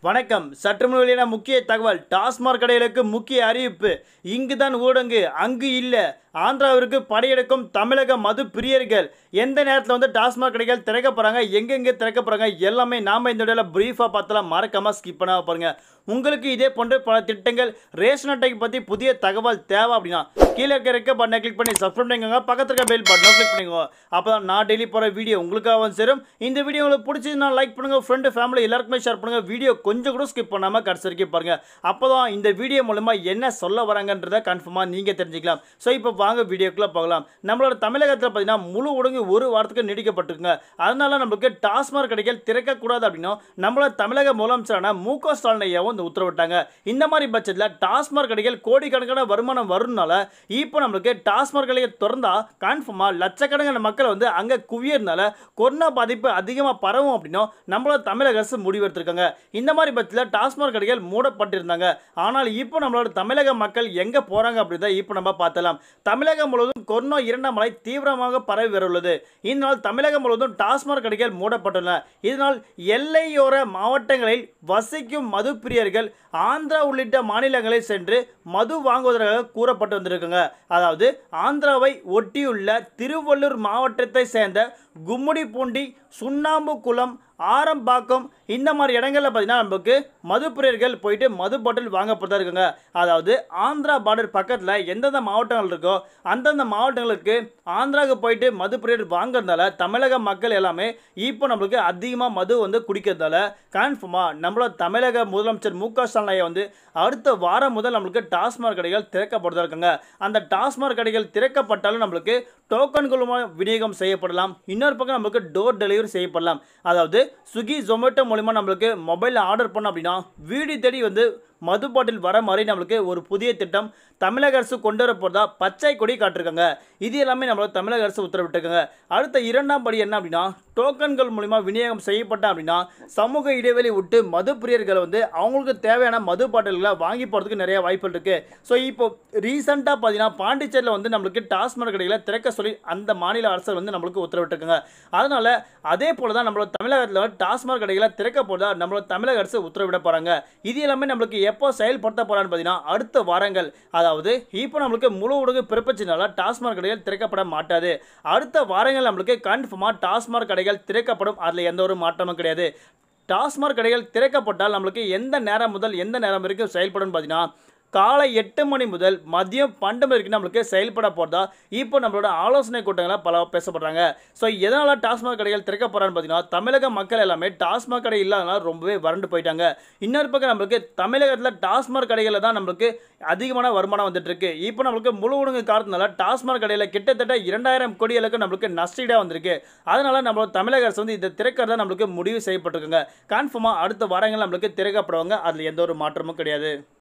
வணக்கம். சற்று முன் வெளியான முக்கிய தகவல் டாஸ்மாக் கடைகளுக்கு முக்கிய அறிவிப்பு. இங்குதான் ஊடங்கு அங்கு இல்லை. ஆந்திராவிற்கு படையெடுக்கும் தமிழக மது பிரியர்கள். எந்த நேரத்தில் வந்து டாஸ்மாக் கடைகள் திறக்க போகிறாங்க எங்கெங்கே திறக்க போகிறாங்க எல்லாமே நாம் இந்த வீடியோவில் ப்ரீஃபாக பார்த்தலாம் மறக்காமல் ஸ்கிப் பண்ண பாருங்க. உங்களுக்கு இதே போன்ற பல திட்டங்கள் ரேஷன் அட்டைக்கு பற்றி புதிய தகவல் தேவை அப்படின்னா கீழே இருக்க இருக்க பட்டனை கிளிக் பண்ணி சப்ஸ்கிரைப் பண்ணிக்கோங்க. பக்கத்துல இருக்க பெல் பட்டனை கிளிக் பண்ணிக்கோங்க. அப்போ தான் நான் டெய்லி போகிற வீடியோ உங்களுக்காக வந்து சேரும். இந்த வீடியோ உங்களுக்கு பிடிச்சதுன்னா லைக் பண்ணுங்கள் ஃப்ரெண்டு ஃபேமிலி எல்லாருக்குமே ஷேர் பண்ணுங்கள் வீடியோ கொஞ்சம் கூட ஸ்கிப் பண்ணாமல் கடைசி வரைக்கும் பாருங்கள் அப்போ தான் இந்த வீடியோ மூலமாக என்ன சொல்ல வராங்கன்றதை கன்ஃபார்மாக நீங்கள் தெரிஞ்சுக்கலாம். ஸோ இப்போ வாங்க வீடியோக்குள்ளே போகலாம். நம்மளோட தமிழகத்தில் பார்த்தீங்கன்னா முழு ஒடுங்கு ஒரு வாரத்துக்கு நீடிக்கப்பட்டிருக்குங்க. அதனால நம்மளுக்கு டாஸ்மாக் கடைகள் திறக்கக்கூடாது அப்படின்னும் நம்மளோட தமிழக முதலமைச்சரான மு க ஸ்டாலின் ஐயாவும் வந்து உத்தரவிட்டாங்க. இந்த மாதிரி பட்சத்தில் டாஸ்மாக் கடைகள் கோடிக்கணக்கான வருமானம் வரும்னால இப்போ நம்மளுக்கு டாஸ்மாக் கடைகள் திறந்தால் கன்ஃபார்மாக லட்சக்கணக்கான மக்கள் வந்து அங்கே குவியறதுனால கொரோனா பாதிப்பு அதிகமாக பரவும் அப்படின்னும் நம்மளோட தமிழக அரசு முடிவெடுத்திருக்காங்க. இந்த மாதிரி பட்சத்தில் டாஸ்மாக் கடைகள் மூடப்பட்டிருந்தாங்க. ஆனால் இப்போ நம்மளோட தமிழக மக்கள் எங்கே போகிறாங்க அப்படிதான் இப்போ நம்ம பார்த்தலாம் தமிழகம் முழுவதும் கொரோனா இரண்டாம் மலை தீவிரமாக பரவி வருள்ளது இதனால் தமிழகம் முழுவதும் டாஸ்மாக் கடைகள் மூடப்பட்டுள்ளன. இதனால் எல்லையோர மாவட்டங்களில் வசிக்கும் மது பிரியர்கள் ஆந்திரா உள்ளிட்ட மாநிலங்களில் சென்று மது வாங்குவதற்காக கூறப்பட்டு வந்திருக்குங்க. அதாவது ஆந்திராவை ஒட்டியுள்ள திருவள்ளூர் மாவட்டத்தை சேர்ந்த கும்முடிப்பூண்டி சுண்ணாம்புக்குளம் ஆரம்பாக்கம் இந்த மாதிரி இடங்களில் பார்த்தீங்கன்னா நமக்கு மதுப்பிரியர்கள் போயிட்டு மது பாட்டில் வாங்கப்பட்டா இருக்குங்க. அதாவது ஆந்திரா பார்டர் பக்கத்தில் எந்தெந்த மாவட்டங்கள் இருக்கோ அந்தந்த மாவட்டங்களுக்கு ஆந்திராவுக்கு போயிட்டு மதுப்பிரியர் வாங்குறதால தமிழக மக்கள் எல்லாமே இப்போ நம்மளுக்கு அதிகமாக மது வந்து குடிக்கிறதால கன்ஃபார்மாக நம்மளோட தமிழக முதலமைச்சர் மு க வந்து அடுத்த வாரம் முதல் நம்மளுக்கு டாஸ்மாக் கடைகள் திறக்கப்படுதா இருக்குங்க. அந்த டாஸ்மாக் கடைகள் திறக்கப்பட்டாலும் நம்மளுக்கு டோக்கன்கள் விநியோகம் செய்யப்படலாம். இன்னொரு பக்கம் நம்மளுக்கு டோர் டெலிவரி செய்யப்படலாம். அதாவது ஸ்விக்கி ஜொமேட்டோ மூலிமா நம்மளுக்கு மொபைலில் ஆர்டர் பண்ணோம் அப்படின்னா வீடு தேடி வந்து மது பாட்டில் வர மாதிரி நம்மளுக்கு ஒரு புதிய திட்டம் தமிழக அரசு கொண்டு வர போகிறதா பச்சை கொடி காட்டிருக்காங்க. இது எல்லாமே நம்மளோட தமிழக அரசு உத்தரவிட்டிருக்காங்க. அடுத்த இரண்டாம் படி என்ன அப்படின்னா டோக்கன்கள் மூலிமா விநியோகம் செய்யப்பட்ட அப்படின்னா சமூக இடைவெளி விட்டு மது பிரியர்களை வந்து அவங்களுக்கு தேவையான மது பாட்டில்களை வாங்கி போகிறதுக்கு நிறைய வாய்ப்புகள் இருக்குது ஸோ இப்போ ரீசெண்டாக பார்த்தீங்கன்னா பாண்டிச்சேரியில் வந்து நம்மளுக்கு டாஸ்மாக் கடைகளை திறக்க சொல்லி அந்த மாநில அரசு வந்து நம்மளுக்கு உத்தரவிட்டிருக்காங்க. அதனால் அதே போல தான் நம்மளோட தமிழகத்தில் டாஸ்மாக் கடைகளை திறக்க போகிறதா நம்மளோட தமிழக அரசு உத்தரவிட போகிறாங்க இது எல்லாமே நம்மளுக்கு எப்போ செயல்படுத்த போகிறான்னு பார்த்தீங்கன்னா அடுத்த வாரங்கள். அதாவது இப்போ நம்மளுக்கு முழு உலக பிறப்பச்சினால டாஸ்மாக் கடைகள் திறக்கப்பட மாட்டாது. அடுத்த வாரங்கள் நம்மளுக்கு கன்ஃபார்மாக டாஸ்மாக் கடைகள் திறக்கப்படும். அதில் எந்த ஒரு மாற்றமும் கிடையாது. டாஸ்மாக் கடைகள் திறக்கப்பட்டால் நம்மளுக்கு எந்த நேரம் முதல் எந்த நேரம் வரைக்கும் செயல்படும் பார்த்தீங்கன்னா காலை எட்டு மணி முதல் மதியம் பன்னெண்டு மணி வரைக்கும் நம்மளுக்கு செயல்பட போகிறதா இப்போ நம்மளோட ஆலோசனை கூட்டங்களை பல பேசப்படுறாங்க. ஸோ எதனால் டாஸ்மாக் கடைகள் திறக்க போகிறான்னு பார்த்தீங்கன்னா தமிழக மக்கள் எல்லாமே டாஸ்மாக் கடை இல்லாதனால ரொம்பவே வறண்டு போயிட்டாங்க. இன்னொரு பக்கம் நம்மளுக்கு தமிழகத்தில் டாஸ்மாக் கடைகளில் தான் நம்மளுக்கு அதிகமான வருமானம் வந்துட்டுருக்கு இப்போ நம்மளுக்கு முழு ஒழுங்கு காரணத்தினால டாஸ்மாக் கடையில் கிட்டத்தட்ட இரண்டாயிரம் கோடி அளவுக்கு நம்மளுக்கு நஷ்டீடாக வந்திருக்கு. அதனால் நம்மளோட தமிழக அரசு வந்து இதை திறக்கிறதா நம்மளுக்கு முடிவு செய்யப்பட்டிருக்குங்க. கன்ஃபார்மாக அடுத்த வாரங்கள் நம்மளுக்கு திறக்கப்படுவாங்க. அதில் எந்த ஒரு மாற்றமும் கிடையாது.